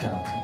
太浪。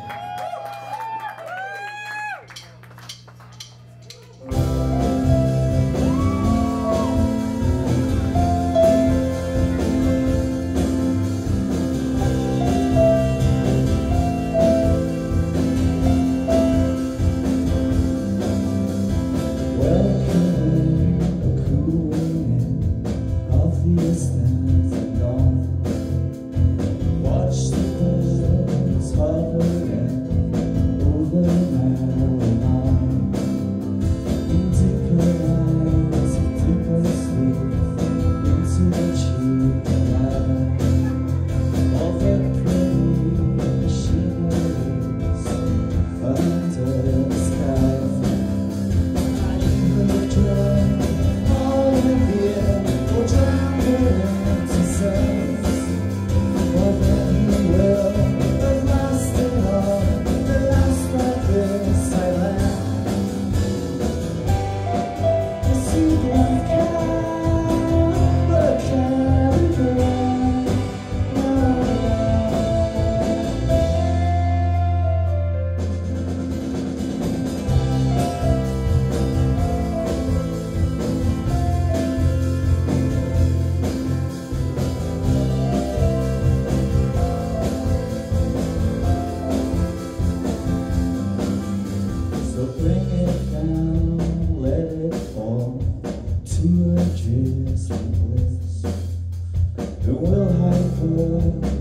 were just bliss. The will have